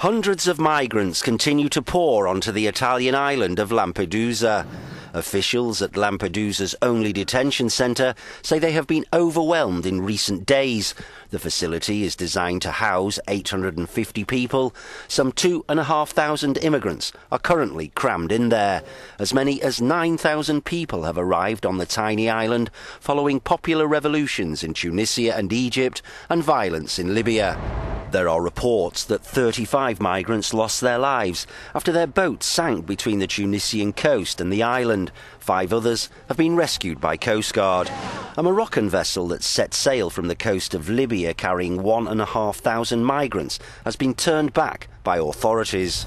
Hundreds of migrants continue to pour onto the Italian island of Lampedusa. Officials at Lampedusa's only detention centre say they have been overwhelmed in recent days. The facility is designed to house 850 people. Some 2,500 immigrants are currently crammed in there. As many as 9,000 people have arrived on the tiny island following popular revolutions in Tunisia and Egypt and violence in Libya. There are reports that 35 migrants lost their lives after their boat sank between the Tunisian coast and the island. Five others have been rescued by Coast Guard. A Moroccan vessel that set sail from the coast of Libya carrying one and a half thousand migrants has been turned back by authorities.